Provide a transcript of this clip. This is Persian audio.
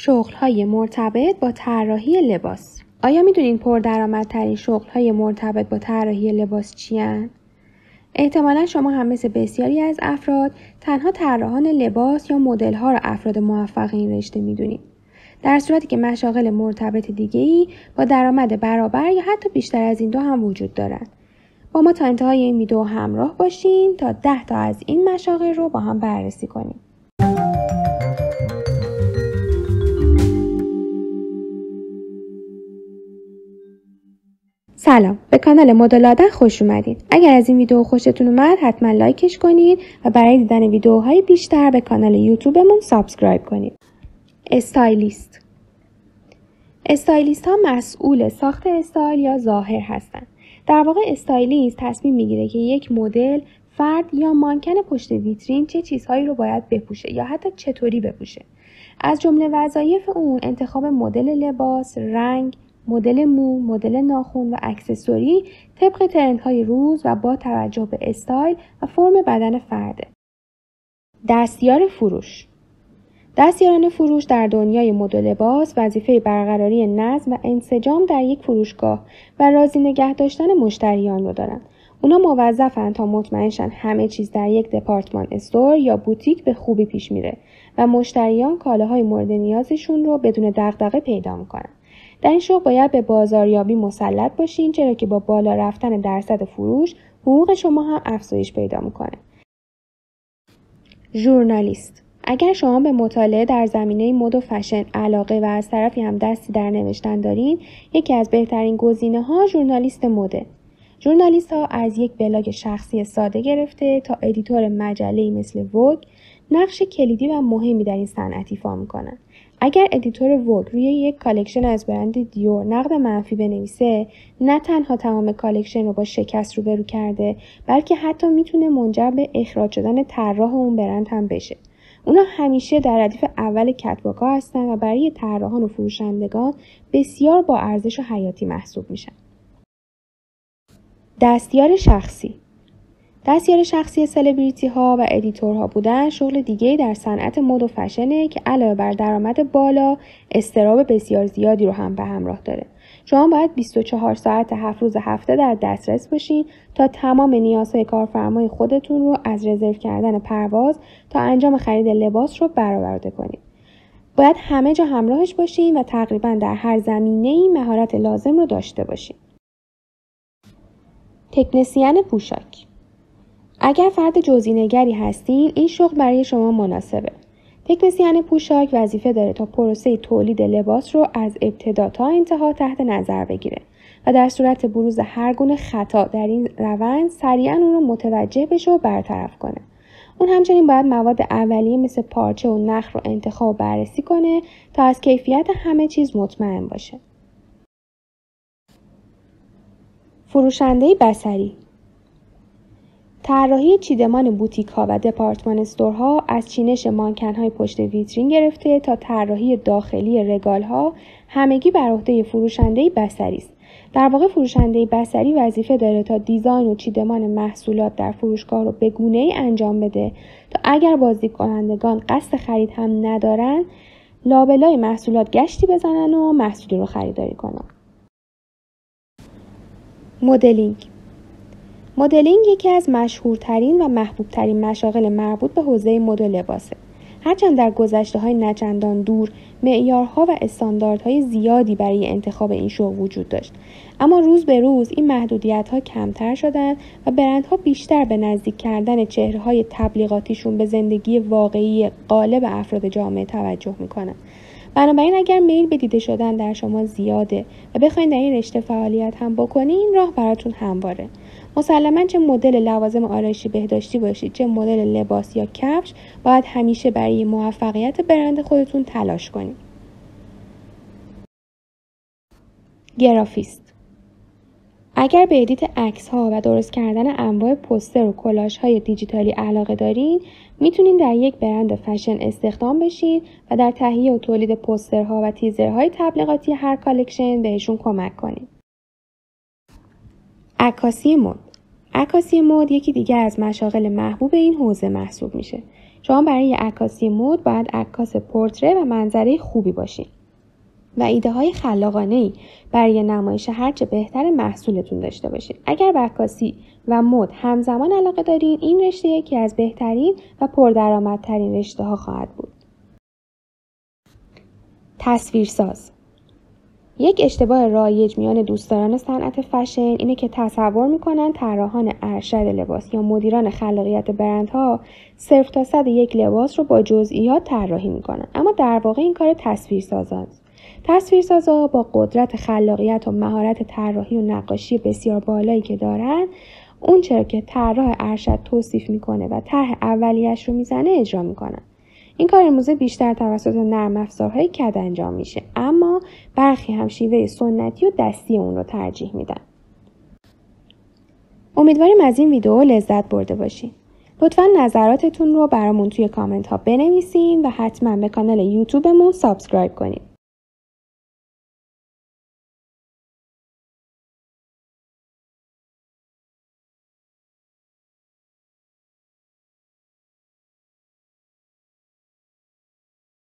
شغل های مرتبط با طراحی لباس آیا می‌دونین پردرآمدترین شغل های مرتبط با طراحی لباس چی احتمالا شما هم مثل بسیاری از افراد تنها طراحان لباس یا مدل ها را افراد موفق این رشته می‌دونید. در صورتی که مشاغل مرتبط دیگه ای با درآمد برابر یا حتی بیشتر از این دو هم وجود دارند. با ما تا انتهای این ویدیو همراه باشین تا ده تا از این مشاغل رو با هم بررسی کنیم. سلام. به کانال مدلادن خوش اومدید اگر از این ویدیو خوشتون اومد حتما لایکش کنید و برای دیدن ویدیوهای بیشتر به کانال یوتیوبمون subscribe کنید استایلیست. استایلیست ها مسئول ساخت استایل یا ظاهر هستند در واقع استایلیست تصمیم می‌گیره که یک مدل فرد یا مانکن پشت ویترین چه چیزهایی رو باید بپوشه یا حتی چطوری بپوشه. از جمله وظایف اون انتخاب مدل لباس رنگ مدل مو، مدل ناخون و اکسسوری طبق ترندهای روز و با توجه به استایل و فرم بدن فرده. دستیار فروش دستیاران فروش در دنیای مد و لباس وظیفه برقراری نظم و انسجام در یک فروشگاه و راضی نگه داشتن مشتریان رو دارند. اونا موظفن تا مطمئن شن همه چیز در یک department store یا بوتیک به خوبی پیش میره و مشتریان کالاهای مورد نیازشون رو بدون دغدغه پیدا می‌کنن. در این شغل باید به بازاریابی مسلط باشین چرا که با بالا رفتن درصد فروش حقوق شما هم افزایش پیدا می‌کنه. ژورنالیست اگر شما به مطالعه در زمینه مد و فشن علاقه و از طرفی هم دستی در نوشتن دارین یکی از بهترین گزینه ها ژورنالیست مده ژورنالیست ها از یک بلاگ شخصی ساده گرفته تا editor مجله مثل Vogue نقش کلیدی و مهمی در این صنعت ایفا می‌کنند اگر editor Vogue روی یک collection از برند دیور نقد منفی بنویسه نه تنها تمام collection رو با شکست روبرو کرده بلکه حتی می‌تونه منجر به اخراج شدن طراح اون برند هم بشه. اونا همیشه در ردیف اول catwalk ا هستن و برای طراحان و فروشندگان بسیار با ارزش و حیاتی محسوب میشن. دستیار شخصی دستیار شخصی سلبریتی ها و editor ها بودن شغل دیگه در صنعت مد و فشنه که علاوه بر درآمد بالا استراب بسیار زیادی رو هم به همراه داره شما باید 24 ساعت هفت روز هفته در دسترس باشین تا تمام نیازهای کارفرمای خودتون رو از رزرو کردن پرواز تا انجام خرید لباس رو برآورده کنید. باید همه جا همراهش باشین و تقریبا در هر زمینه ای مهارت لازم رو داشته باشین. تکنسیان پوشاک اگر فرد جزینگری هستین این شغل برای شما مناسبه. تکنسیان پوشاک وظیفه داره تا پروسه تولید لباس رو از ابتدا تا انتها تحت نظر بگیره و در صورت بروز هر گونه خطا در این روند سریعا اون رو متوجه بشه و برطرف کنه. اون همچنین باید مواد اولیه مثل پارچه و نخ رو انتخاب و بررسی کنه تا از کیفیت همه چیز مطمئن باشه. فروشنده بسری طراحی چیدمان بوتیک ها و دپارتمان استورها از چینش مانکن های پشت ویترین گرفته تا طراحی داخلی رگال ها همگی بر عهده فروشنده بسری است. در واقع فروشنده بسری وظیفه داره تا دیزاین و چیدمان محصولات در فروشگاه رو به گونه ای انجام بده تا اگر بازدید کنندگان قصد خرید هم ندارن لابلای محصولات گشتی بزنن و محصولی رو خریداری کنن. مدلینگ مدلینگ یکی از مشهورترین و محبوبترین مشاغل مربوط به حوزه مد و لباسه. هرچند در گذشته های نچندان دور معیارها و استانداردهای زیادی برای انتخاب این شغل وجود داشت اما روز به روز این محدودیت ها کمتر شدن و برندها بیشتر به نزدیک کردن چهره های تبلیغاتیشون به زندگی واقعی غالب افراد جامعه توجه می‌کنن بنابراین اگر میل به دیده شدن در شما زیاده و بخواید در این رشته فعالیت هم بکنین راه براتون همواره. مسلما چه مدل لوازم آرایشی بهداشتی باشید چه مدل لباس یا کفش باید همیشه برای موفقیت برند خودتون تلاش کنید گرافیست اگر به edit عکس ها و درست کردن انواع پوستر و کلاژهای دیجیتالی علاقه دارین می‌تونین در یک برند فشن استخدام بشین و در تهیه و تولید پوسترها و تیزرهای تبلیغاتی هر collection بهشون کمک کنید. عکاسی مد. عکاسی مد یکی دیگه از مشاغل محبوب این حوزه محسوب میشه. شما برای عکاسی مد باید عکاس پورتره و منظره خوبی باشین. و ایده های خلاقانه ای برای نمایش هرچه بهتر محصولتون داشته باشید. اگر به و مد همزمان علاقه دارین این رشته یکی از بهترین و پردرآمدترین رشته ها خواهد بود. تصویرساز یک اشتباه رایج میان دوستداران صنعت فشن اینه که تصور می‌کنن طراحان ارشد لباس یا مدیران خلاقیت برندها صرف تا صد یک لباس رو با جزئیات طراحی می‌کنن اما در واقع این کار تصویرسازاست تصویرسازا با قدرت خلاقیت و مهارت طراحی و نقاشی بسیار بالایی که دارن اون چرا که طراح ارشد توصیف می‌کنه و طرح اولیش رو می‌زنه اجرا می‌کنن. این کار امروزه بیشتر توسط نرم افزارهای CAD انجام میشه. اما برخی هم شیوه سنتی و دستی اون رو ترجیح میدن. امیدواریم از این ویدیو لذت برده باشین. لطفا نظراتتون رو برامون توی کامنت ها بنویسین و حتما به کانال یوتیوبمون subscribe کنید